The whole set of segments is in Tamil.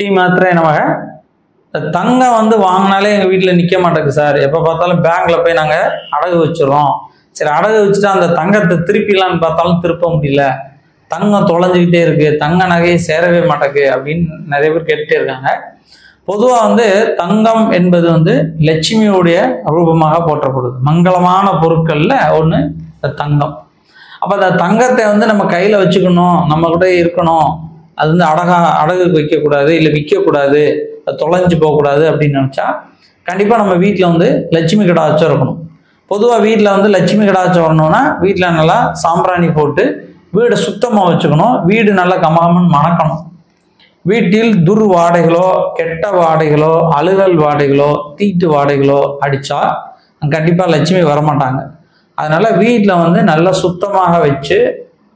ஸ்ரீ மாத்திரை நமக. தங்கம் வந்து வாங்கினாலே எங்கள் வீட்டில் நிற்க மாட்டேங்குது சார். எப்போ பார்த்தாலும் பேங்க்கில் போய் நாங்கள் அடகு வச்சிடறோம் சரி அடகு வச்சுட்டு அந்த தங்கத்தை திருப்பிலான்னு பார்த்தாலும் திருப்ப முடியல. தங்கம் தொலைஞ்சிக்கிட்டே இருக்குது தங்க நகையை சேரவே மாட்டேங்குது அப்படின்னு நிறைய பேர் கேட்டுட்டே இருக்காங்க. பொதுவாக வந்து தங்கம் என்பது வந்து லட்சுமியுடைய ரூபமாக போற்றப்படுது. மங்களமான பொருட்களில் ஒன்று தங்கம். அப்போ அந்த தங்கத்தை வந்து நம்ம கையில் வச்சுக்கணும். நம்ம கூட இருக்கணும். அது வந்து அடகா அடகுக்கு வைக்கக்கூடாது இல்லை விற்கக்கூடாது அது தொலைஞ்சு போகக்கூடாது அப்படின்னு நினச்சா கண்டிப்பாக நம்ம வீட்டில் வந்து லட்சுமி கடாச்சம் இருக்கணும் பொதுவாக வீட்டில் வந்து லட்சுமி கடாச்சம் வரணும்னா வீட்டில் நல்லா சாம்பிராணி போட்டு வீடை சுத்தமாக வச்சுக்கணும். வீடு நல்லா கமகமன்னு மணக்கணும். வீட்டில் துர் வாடைகளோ கெட்ட வாடைகளோ அழுகல் வாடைகளோ தீட்டு வாடைகளோ அடித்தா கண்டிப்பாக லட்சுமி வரமாட்டாங்க. அதனால் வீட்டில் வந்து நல்லா சுத்தமாக வச்சு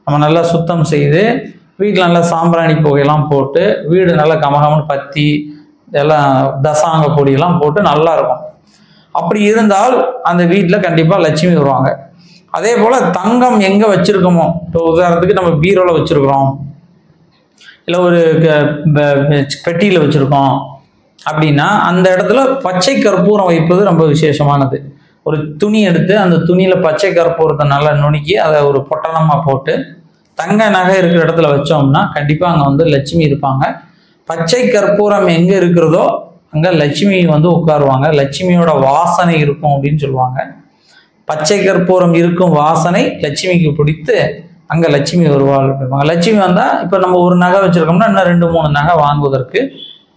நம்ம நல்லா சுத்தம் செய்து வீட்டில் நல்லா சாம்பிராணி புகையெல்லாம் போட்டு வீடு நல்லா கமகமன்னு பத்தி எல்லாம் தசாங்க பொடியெல்லாம் போட்டு நல்லா இருக்கும். அப்படி இருந்தால் அந்த வீட்டில் கண்டிப்பாக லட்சுமி வருவாங்க. அதே போல் தங்கம் எங்கே வச்சுருக்கோமோ இப்போ உதாரணத்துக்கு நம்ம பீரோவில் வச்சுருக்குறோம். இல்லை ஒரு பெட்டியில் வச்சுருக்கோம். அப்படின்னா அந்த இடத்துல பச்சை கற்பூரம் வைப்பது ரொம்ப விசேஷமானது. ஒரு துணி எடுத்து அந்த துணியில் பச்சை கற்பூரத்தை நல்லா நுணுக்கி அதை ஒரு பொட்டலமாக போட்டு தங்க நகை இருக்கிற இடத்துல வச்சோம்னா கண்டிப்பாக அங்கே வந்து லட்சுமி இருப்பாங்க. பச்சை கற்பூரம் எங்கே இருக்கிறதோ அங்கே லட்சுமி வந்து உட்காருவாங்க. லட்சுமியோட வாசனை இருக்கும் அப்படின்னு சொல்லுவாங்க. பச்சை கற்பூரம் இருக்கும் வாசனை லட்சுமிக்கு பிடித்து அங்கே லட்சுமி வருவாள் அப்படிம்பாங்க லட்சுமி வந்தால் இப்போ நம்ம ஒரு நகை வச்சுருக்கோம்னா இன்னும் ரெண்டு மூணு நகை வாங்குவதற்கு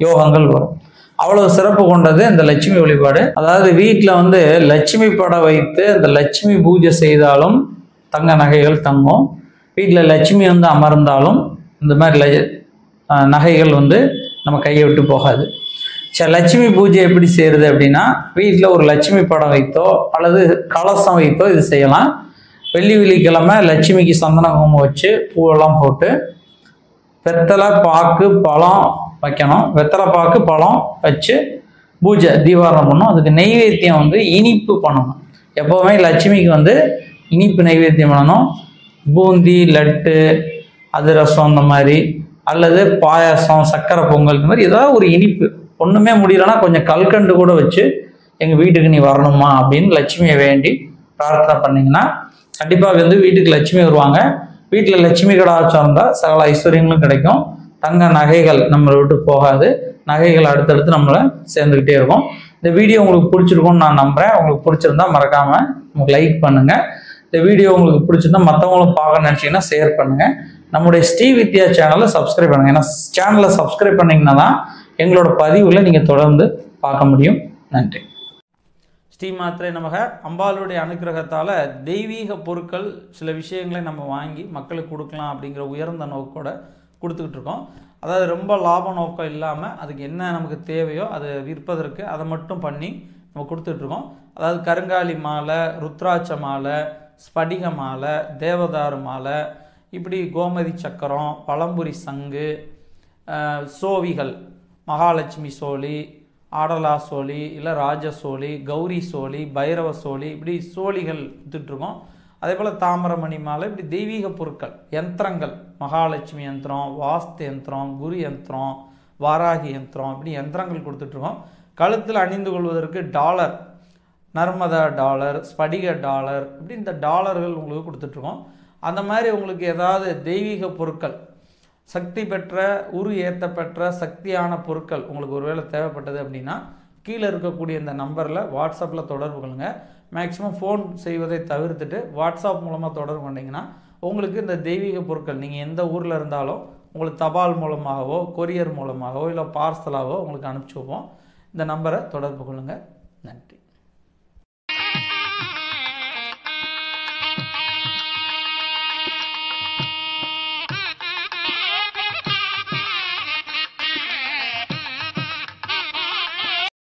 யோகங்கள் வரும். அவ்வளவு சிறப்பு கொண்டது இந்த லட்சுமி வழிபாடு. அதாவது வீட்டில் வந்து லட்சுமி படம் வைத்து இந்த லட்சுமி பூஜை செய்தாலும் தங்க நகைகள் தங்கும். வீட்டில் லட்சுமி வந்து அமர்ந்தாலும் இந்த மாதிரி ல நகைகள் வந்து நம்ம கையை விட்டு போகாது. சரி லட்சுமி பூஜை எப்படி செய்கிறது அப்படின்னா வீட்டில் ஒரு லட்சுமி படம் வைத்தோ அல்லது கலசம் வைத்தோ இது செய்யலாம். வெள்ளி வெள்ளிக்கிழமை லட்சுமிக்கு சந்தன குங்குமம் வச்சு பூவெல்லாம் போட்டு வெத்தலை பாக்கு பழம் வைக்கணும். வெத்தலை பாக்கு பழம் வச்சு பூஜை தீபாரணம் பண்ணணும். அதுக்கு நெய்வேத்தியம் வந்து இனிப்பு பண்ணணும். எப்போவுமே லட்சுமிக்கு வந்து இனிப்பு நெய்வேத்தியம் பண்ணணும். பூந்தி லட்டு அதிரசம் இந்த மாதிரி அல்லது பாயாசம் சக்கரை பொங்கல் இந்த மாதிரி ஏதாவது ஒரு இனிப்பு. ஒன்றுமே முடியலன்னா கொஞ்சம் கல்கண்டு கூட வச்சு எங்கள் வீட்டுக்கு நீ வரணுமா அப்படின்னு லட்சுமியை வேண்டி பிரார்த்தனை பண்ணிங்கன்னா கண்டிப்பாக வந்து வீட்டுக்கு லட்சுமி வருவாங்க. வீட்டில் லட்சுமி கடாச்சம் இருந்தால் சகல ஐஸ்வர்யங்களும் கிடைக்கும். தங்க நகைகள் நம்மளை விட்டு போகாது. நகைகள் அடுத்தடுத்து நம்மளை சேர்ந்துக்கிட்டே இருக்கும். இந்த வீடியோ உங்களுக்கு பிடிச்சிருக்கும்னு நான் நம்புகிறேன் உங்களுக்கு பிடிச்சிருந்தா மறக்காமல் உங்களுக்கு லைக் பண்ணுங்கள் இந்த வீடியோ உங்களுக்கு பிடிச்சிருந்தா மற்றவங்களும் பார்க்க நினச்சிங்கன்னா ஷேர் பண்ணுங்கள் நம்முடைய ஸ்ரீ வித்யா சேனலை சப்ஸ்கிரைப் பண்ணுங்கள் ஏன்னா சேனலை சப்ஸ்கிரைப் பண்ணிங்கன்னா தான் எங்களோட பதிவுகளை நீங்கள் தொடர்ந்து பார்க்க முடியும். நன்றி. ஸ்ரீ மாத்திரை நமக. அம்பாளுடைய அனுக்கிரகத்தால் தெய்வீக பொருட்கள் சில விஷயங்களை நம்ம வாங்கி மக்களுக்கு கொடுக்கலாம் அப்படிங்கிற உயர்ந்த நோக்கோட கொடுத்துக்கிட்டு இருக்கோம். அதாவது ரொம்ப லாப நோக்கம் இல்லாமல் அதுக்கு என்ன நமக்கு தேவையோ அதை விற்பதற்கு அதை மட்டும் பண்ணி நம்ம கொடுத்துட்ருக்கோம் அதாவது கருங்காலி மாலை ருத்ராட்ச மாலை ஸ்படிக மாலை தேவதாரு மாலை இப்படி கோமதி சக்கரம் பழம்புரி சங்கு சோவிகள் மகாலட்சுமி சோழி ஆடலா சோழி இல்லை ராஜ சோழி கௌரி சோழி பைரவ சோழி இப்படி சோழிகள் வித்துட்ருக்கோம். அதே போல் தாமிரமணி மாலை இப்படி தெய்வீக பொருட்கள் யந்திரங்கள் மகாலட்சுமி யந்திரம் வாஸ்து யந்திரம் குரு யந்திரம் வாராகி யந்திரம் இப்படி யந்திரங்கள் கொடுத்துட்ருக்கோம். கழுத்தில் அணிந்து கொள்வதற்கு டாலர் நர்மதா டாலர் ஸ்படிக டாலர் இப்படி இந்த டாலர்கள் உங்களுக்கு கொடுத்துட்ருக்கோம். அந்த மாதிரி உங்களுக்கு ஏதாவது தெய்வீக பொருட்கள் சக்தி பெற்ற உரு ஏற்றப்பெற்ற சக்தியான பொருட்கள் உங்களுக்கு ஒருவேளை தேவைப்பட்டது அப்படின்னா கீழே இருக்கக்கூடிய இந்த நம்பரில் வாட்ஸ்அப்பில் தொடர்பு கொள்ளுங்கள் மேக்ஸிமம் ஃபோன் செய்வதை தவிர்த்துட்டு வாட்ஸ்அப் மூலமாக தொடர்பு கொண்டிங்கன்னா உங்களுக்கு இந்த தெய்வீக பொருட்கள் நீங்கள் எந்த ஊரில் இருந்தாலும் உங்களுக்கு தபால் மூலமாகவோ கொரியர் மூலமாகவோ இல்லை பார்சலாகவோ உங்களுக்கு அனுப்பிச்சி வைப்போம். இந்த நம்பரை தொடர்பு கொள்ளுங்கள் நன்றி.